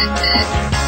connected.